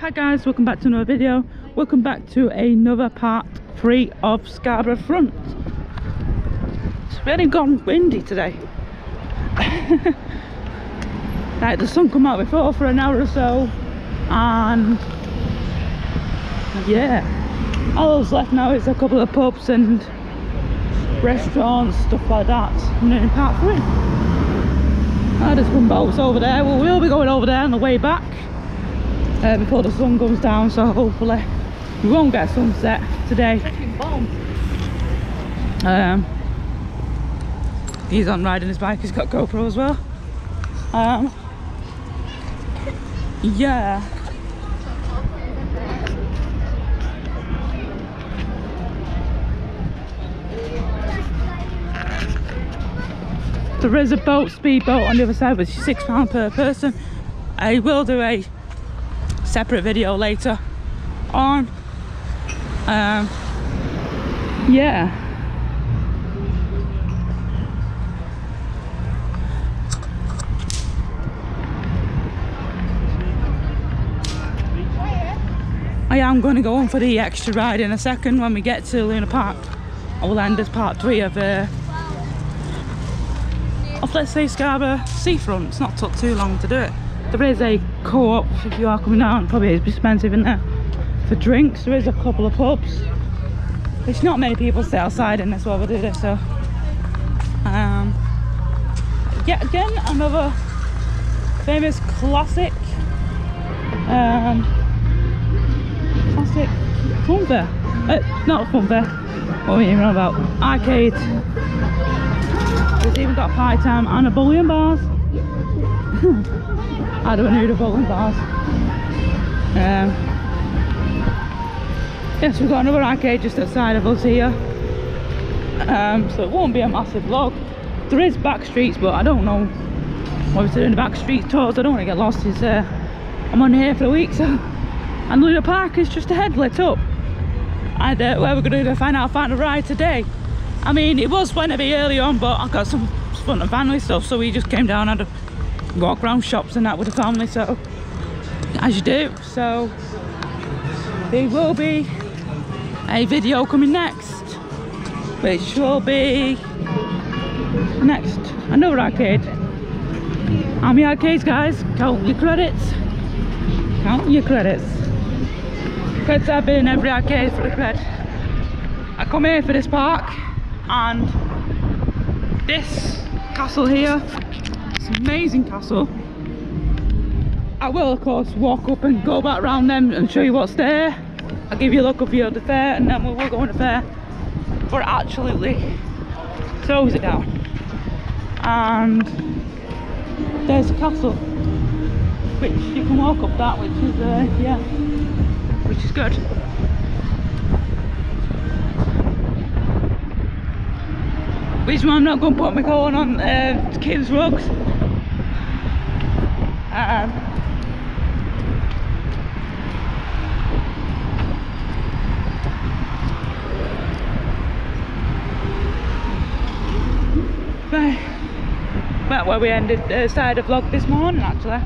Hi guys, welcome back to another video. Welcome back to another part three of Scarborough Front. It's really gone windy today. like the sun come out before for an hour or so and yeah all that's left now is a couple of pubs and restaurants stuff like that and then part three oh, there's one boat's over there well we'll be going over there on the way back uh, before the sun goes down so hopefully we won't get sunset today. Um he's on riding his bike he's got GoPro as well. Um yeah. There is a boat speedboat on the other side which is six pound per person. I will do a separate video later on um yeah I am going to go on for the extra ride in a second when we get to Luna Park. I will end this part three of uh, of let's say Scarborough seafront. It's not took too long to do it. There is a co-op if you are coming down, probably it's expensive in there. For drinks, there is a couple of pubs. Which not many people stay outside in this weather, do they? So, um, yet again, another famous classic, um, classic fun fair. Uh, not fun fair. What are we even about? Arcade. It's even got a pie time and a bowling bars. I don't know the bowling bars. Um, yes, we've got another arcade just outside of us here. Um, so it won't be a massive vlog. There is back streets, but I don't know we're doing the back street tours. I don't want to get lost. Uh, I'm on here for a week, so and Luna Park is just ahead, lit up. And uh, where we're going to go find out find a ride today. I mean, it was going to be early on, but I got some fun and family stuff, so we just came down and had a walk around shops and that with the family, so as you do. So there will be a video coming next, which will be next another arcade. Many arcades, guys? Count your credits. Count your credits. Credits I've been in every arcade for the cred. I come here for this park and this castle here amazing castle. I will of course walk up and go back around them and show you what's there. I'll give you a look of the other fair and then we will go on the fair. But absolutely throws it down. And there's a castle which you can walk up that which is uh, yeah which is good. Which one I'm not going to put my corn on uh, kids' rugs. Um, right, where we ended the uh, side of vlog this morning actually.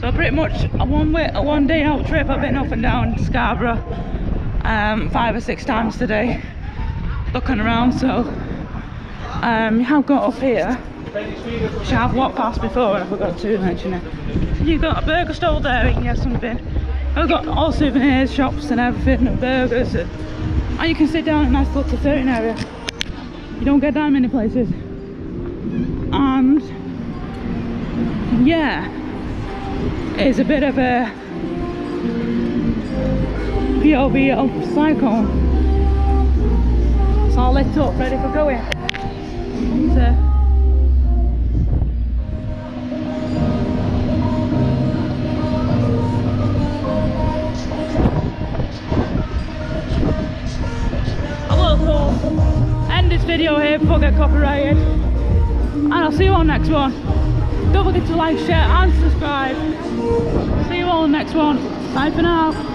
So pretty much a one way, a one day out trip. I've been up and down Scarborough um, five or six times today, looking around. So um, you have got up here, which I've walked past before and I forgot to mention it. You've got a burger stall there, you can get something. I've got all souvenirs, shops and everything, and burgers. And, and you can sit down in a nice little sitting area. You don't get that many places. And yeah, it's a bit of a POV of Cyclone. It's all lit up, ready for going. So, before I get copyrighted. And I'll see you on the next one. Don't forget to like, share and subscribe. See you all in the next one. Bye for now.